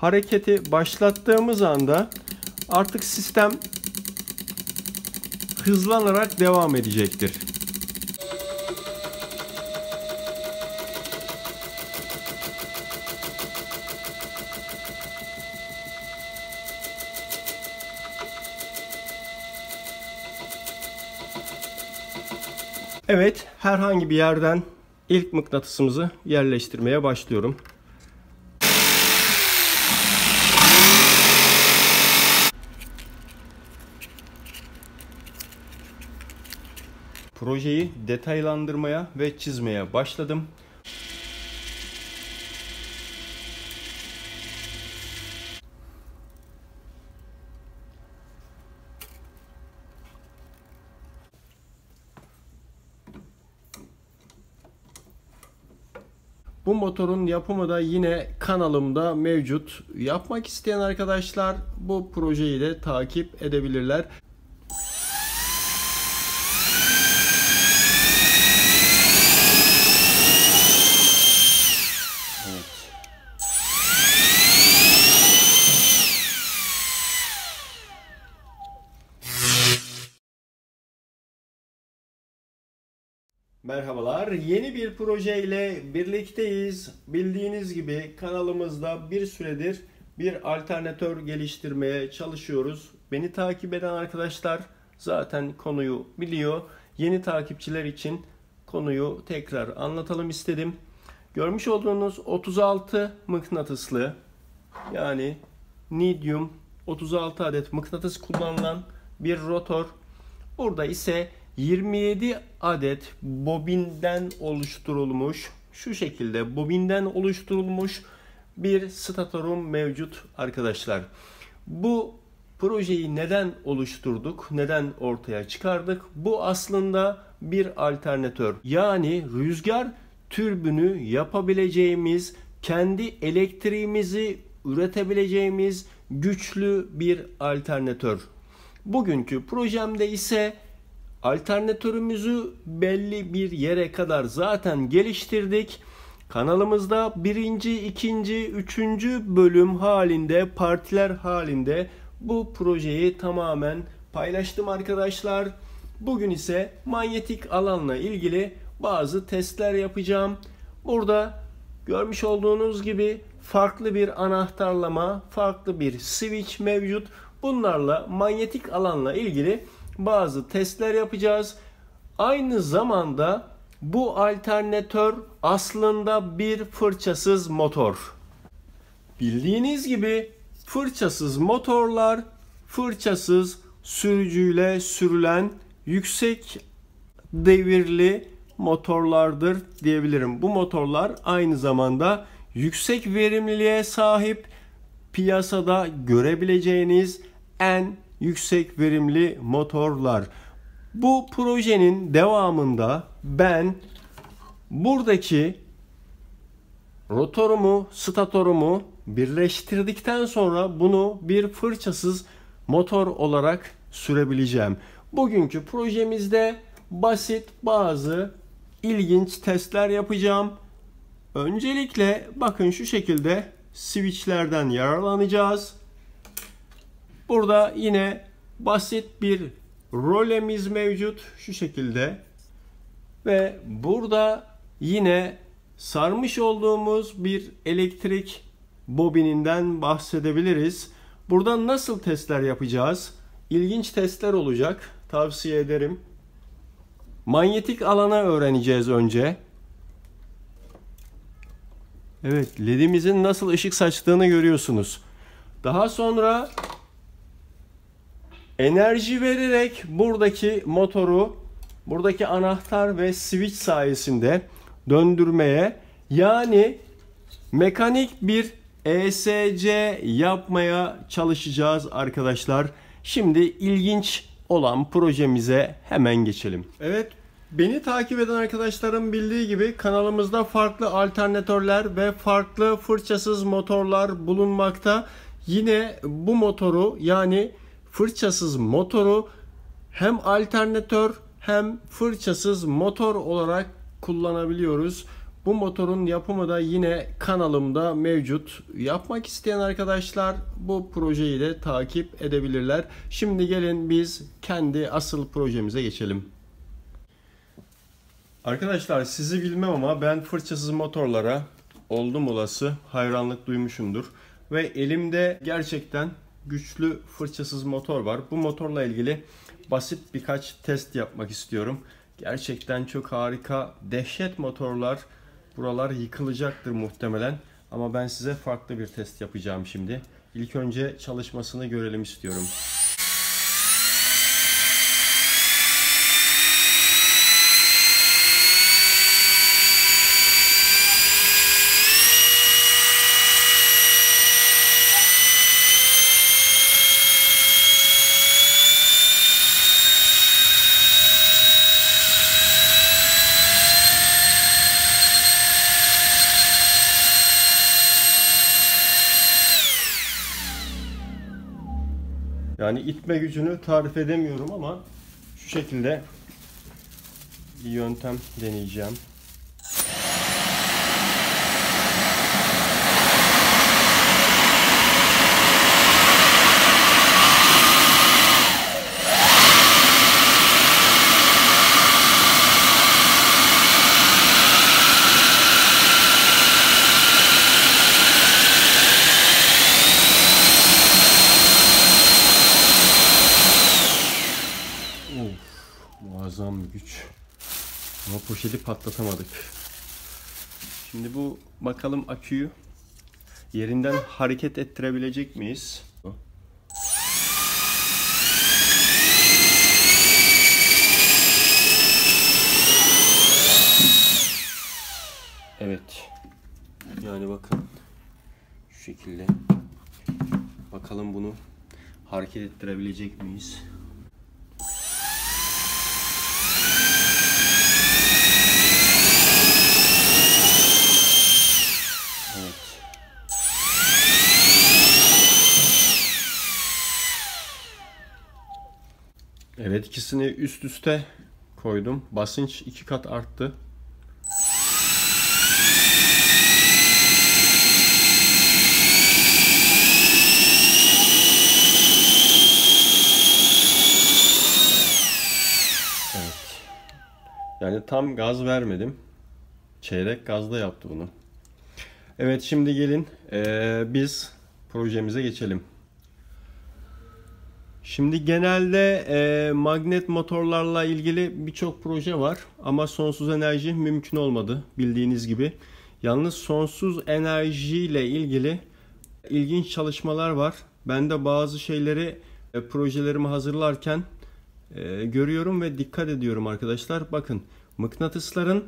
hareketi başlattığımız anda artık sistem hızlanarak devam edecektir. Evet, herhangi bir yerden ilk mıknatısımızı yerleştirmeye başlıyorum. Projeyi detaylandırmaya ve çizmeye başladım. Bu motorun yapımı da yine kanalımda mevcut. Yapmak isteyen arkadaşlar bu projeyi de takip edebilirler. Merhabalar. Yeni bir projeyle birlikteyiz. Bildiğiniz gibi kanalımızda bir süredir bir alternatör geliştirmeye çalışıyoruz. Beni takip eden arkadaşlar zaten konuyu biliyor. Yeni takipçiler için konuyu tekrar anlatalım istedim. Görmüş olduğunuz 36 mıknatıslı yani Nidium 36 adet mıknatıs kullanılan bir rotor. Burada ise 27 adet bobinden oluşturulmuş şu şekilde bobinden oluşturulmuş bir statorum mevcut arkadaşlar. Bu projeyi neden oluşturduk? Neden ortaya çıkardık? Bu aslında bir alternatör. Yani rüzgar türbünü yapabileceğimiz, kendi elektriğimizi üretebileceğimiz güçlü bir alternatör. Bugünkü projemde ise alternatörümüzü belli bir yere kadar zaten geliştirdik. Kanalımızda birinci, ikinci, üçüncü bölüm halinde, partiler halinde bu projeyi tamamen paylaştım arkadaşlar. Bugün ise manyetik alanla ilgili bazı testler yapacağım. Burada görmüş olduğunuz gibi farklı bir anahtarlama, farklı bir switch mevcut. Bunlarla manyetik alanla ilgili bazı testler yapacağız. Aynı zamanda bu alternatör aslında bir fırçasız motor. Bildiğiniz gibi fırçasız motorlar fırçasız sürücüyle sürülen yüksek devirli motorlardır diyebilirim. Bu motorlar aynı zamanda yüksek verimliliğe sahip piyasada görebileceğiniz en yüksek verimli motorlar. Bu projenin devamında ben buradaki rotorumu, statorumu birleştirdikten sonra bunu bir fırçasız motor olarak sürebileceğim. Bugünkü projemizde basit bazı ilginç testler yapacağım. Öncelikle bakın şu şekilde switchlerden yararlanacağız. Burada yine basit bir rolemiz mevcut şu şekilde. Ve burada yine sarmış olduğumuz bir elektrik bobininden bahsedebiliriz. Burada nasıl testler yapacağız? İlginç testler olacak. Tavsiye ederim. Manyetik alana öğreneceğiz önce. Evet, ledimizin nasıl ışık saçtığını görüyorsunuz. Daha sonra enerji vererek buradaki motoru buradaki anahtar ve switch sayesinde döndürmeye yani mekanik bir ESC yapmaya çalışacağız arkadaşlar. Şimdi ilginç olan projemize hemen geçelim. Evet Beni takip eden arkadaşlarım bildiği gibi kanalımızda farklı alternatörler ve farklı fırçasız motorlar bulunmakta. Yine bu motoru yani fırçasız motoru hem alternatör hem fırçasız motor olarak kullanabiliyoruz. Bu motorun yapımı da yine kanalımda mevcut. Yapmak isteyen arkadaşlar bu projeyi de takip edebilirler. Şimdi gelin biz kendi asıl projemize geçelim. Arkadaşlar sizi bilmem ama ben fırçasız motorlara oldum olası hayranlık duymuşumdur. Ve elimde gerçekten güçlü fırçasız motor var. Bu motorla ilgili basit birkaç test yapmak istiyorum. Gerçekten çok harika, dehşet motorlar. Buralar yıkılacaktır muhtemelen. Ama ben size farklı bir test yapacağım şimdi. İlk önce çalışmasını görelim istiyorum. Yani itme gücünü tarif edemiyorum ama şu şekilde bir yöntem deneyeceğim. Muazzam bir güç. Poşeti patlatamadık. Şimdi bu bakalım aküyü yerinden hareket ettirebilecek miyiz? Evet. Yani bakın şu şekilde. Bakalım bunu hareket ettirebilecek miyiz? Evet. Evet ikisini üst üste koydum. Basınç iki kat arttı. Evet. Yani tam gaz vermedim. Çeyrek gazda yaptı bunu. Evet şimdi gelin eee, biz projemize geçelim. Şimdi genelde eee, magnet motorlarla ilgili birçok proje var ama sonsuz enerji mümkün olmadı bildiğiniz gibi. Yalnız sonsuz enerji ile ilgili ilginç çalışmalar var. Ben de bazı şeyleri e, projelerimi hazırlarken e, görüyorum ve dikkat ediyorum arkadaşlar. Bakın mıknatısların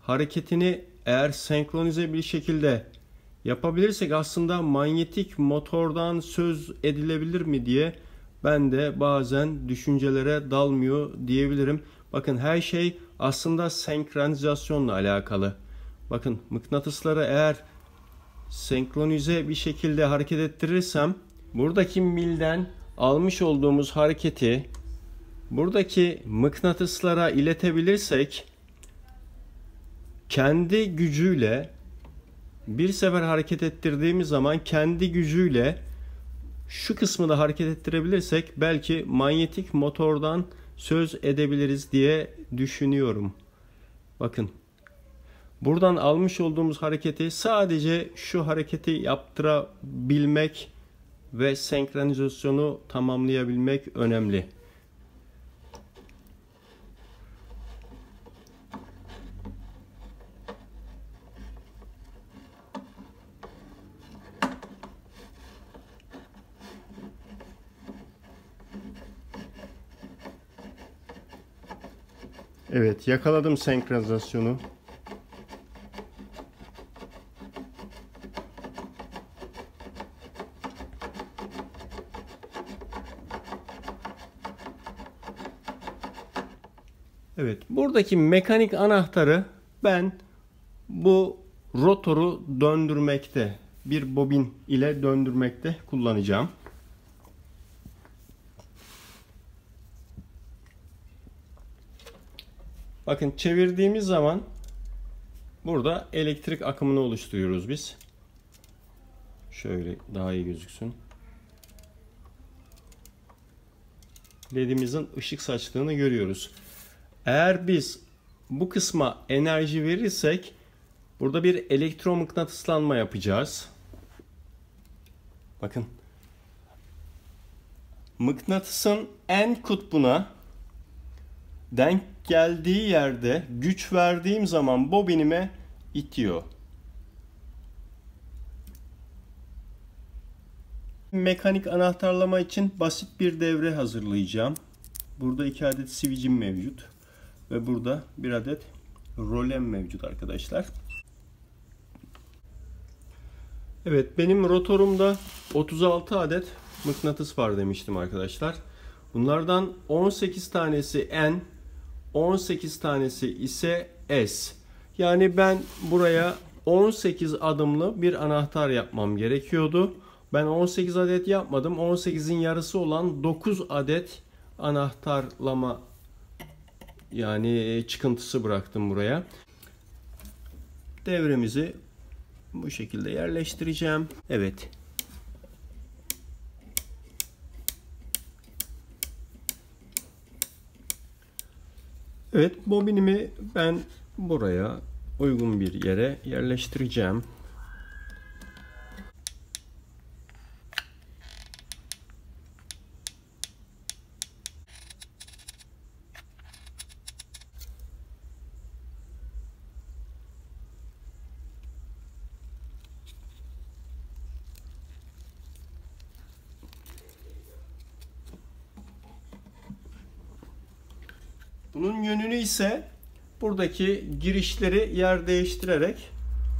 hareketini eğer senkronize bir şekilde yapabilirsek aslında manyetik motordan söz edilebilir mi diye ben de bazen düşüncelere dalmıyor diyebilirim. Bakın her şey aslında senkronizasyonla alakalı. Bakın mıknatısları eğer senkronize bir şekilde hareket ettirirsem buradaki milden almış olduğumuz hareketi buradaki mıknatıslara iletebilirsek kendi gücüyle bir sefer hareket ettirdiğimiz zaman kendi gücüyle şu kısmı da hareket ettirebilirsek belki manyetik motordan söz edebiliriz diye düşünüyorum. Bakın. Buradan almış olduğumuz hareketi sadece şu hareketi yaptırabilmek ve senkronizasyonu tamamlayabilmek önemli. Evet, yakaladım senkronizasyonu. Evet, buradaki mekanik anahtarı ben bu rotoru döndürmekte, bir bobin ile döndürmekte kullanacağım. Bakın çevirdiğimiz zaman burada elektrik akımını oluşturuyoruz biz. Şöyle daha iyi gözüksün. LED'imizin ışık saçtığını görüyoruz. Eğer biz bu kısma enerji verirsek burada bir elektromıknatıslanma yapacağız. Bakın. Mıknatısın en kutbuna denk geldiği yerde güç verdiğim zaman bobinime itiyor. Mekanik anahtarlama için basit bir devre hazırlayacağım. Burada iki adet switch'im mevcut. Ve burada bir adet rolem mevcut arkadaşlar. Evet benim rotorumda 36 adet mıknatıs var demiştim arkadaşlar. Bunlardan 18 tanesi N, 18 tanesi ise S. Yani ben buraya 18 adımlı bir anahtar yapmam gerekiyordu. Ben 18 adet yapmadım. 18'in yarısı olan 9 adet anahtarlama yani çıkıntısı bıraktım buraya. Devremizi bu şekilde yerleştireceğim. Evet. Evet, bobinimi ben buraya uygun bir yere yerleştireceğim. Buradaki girişleri yer değiştirerek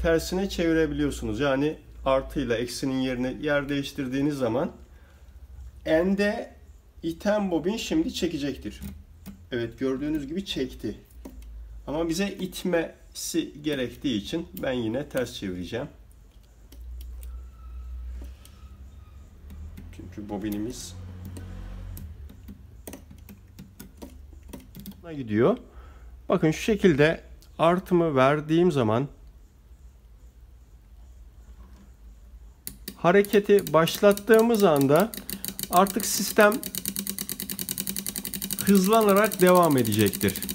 tersine çevirebiliyorsunuz. Yani artı ile eksinin yerini yer değiştirdiğiniz zaman ende iten bobin şimdi çekecektir. Evet gördüğünüz gibi çekti. Ama bize itmesi gerektiği için ben yine ters çevireceğim. Çünkü bobinimiz gidiyor. Bakın şu şekilde artımı verdiğim zaman hareketi başlattığımız anda artık sistem hızlanarak devam edecektir.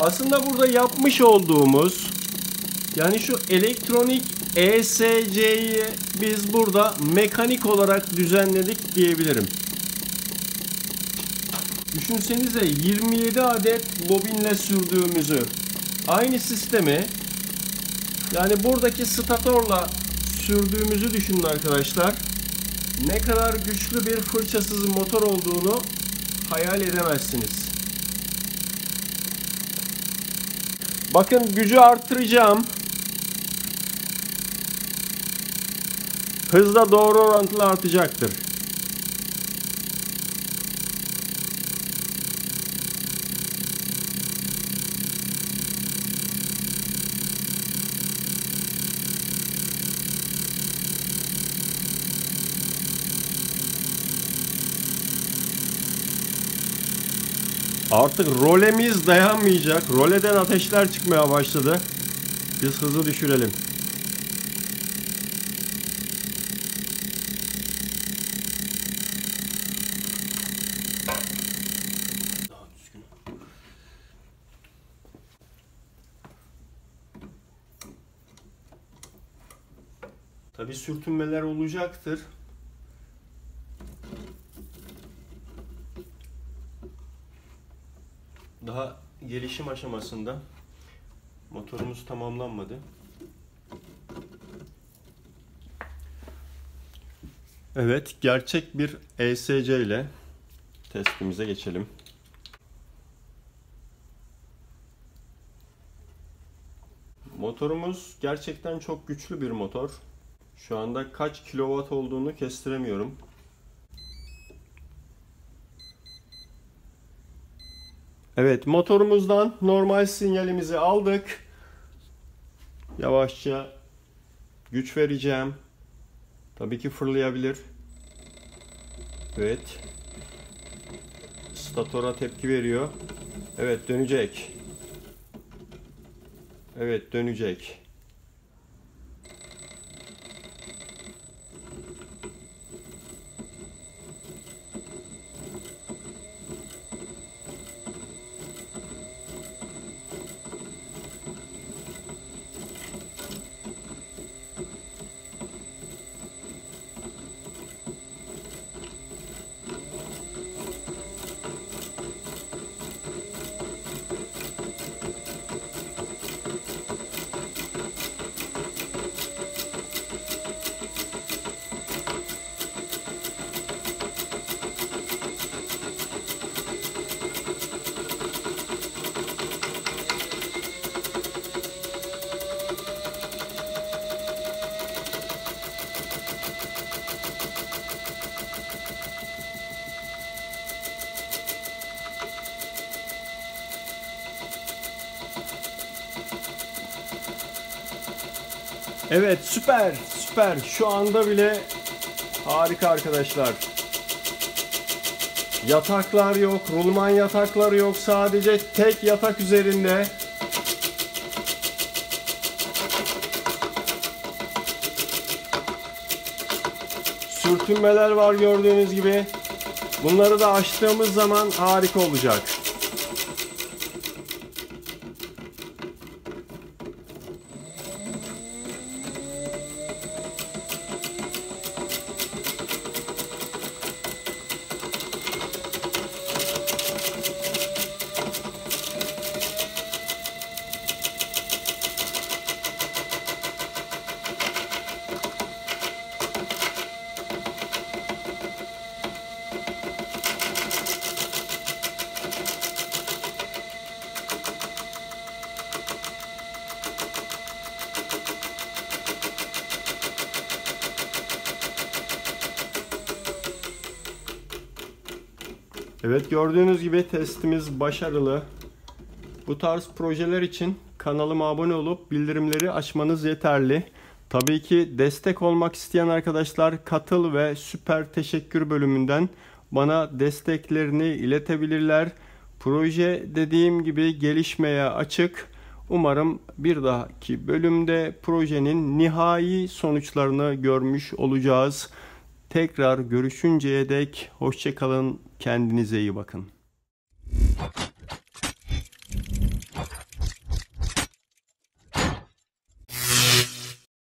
Aslında burada yapmış olduğumuz yani şu elektronik ESC'yi biz burada mekanik olarak düzenledik diyebilirim. Düşünsenize 27 adet bobinle sürdüğümüzü aynı sistemi yani buradaki statorla sürdüğümüzü düşünün arkadaşlar. Ne kadar güçlü bir fırçasız motor olduğunu hayal edemezsiniz. Bakın gücü arttıracağım. Hızla doğru orantılı artacaktır. Artık rolemiz dayanmayacak. Roleden ateşler çıkmaya başladı. Biz hızı düşürelim. Tabi sürtünmeler olacaktır. Daha gelişim aşamasında motorumuz tamamlanmadı. Evet, gerçek bir ESC ile testimize geçelim. Motorumuz gerçekten çok güçlü bir motor. Şu anda kaç kilowatt olduğunu kestiremiyorum. Evet motorumuzdan normal sinyalimizi aldık. Yavaşça güç vereceğim. Tabii ki fırlayabilir. Evet. Statora tepki veriyor. Evet dönecek. Evet dönecek. Evet süper süper şu anda bile harika arkadaşlar. Yataklar yok, rulman yataklar yok. Sadece tek yatak üzerinde. Sürtünmeler var gördüğünüz gibi. Bunları da açtığımız zaman harika olacak. Evet gördüğünüz gibi testimiz başarılı. Bu tarz projeler için kanalıma abone olup bildirimleri açmanız yeterli. Tabii ki destek olmak isteyen arkadaşlar katıl ve süper teşekkür bölümünden bana desteklerini iletebilirler. Proje dediğim gibi gelişmeye açık. Umarım bir dahaki bölümde projenin nihai sonuçlarını görmüş olacağız. Tekrar görüşünceye dek hoşçakalın. Kendinize iyi bakın.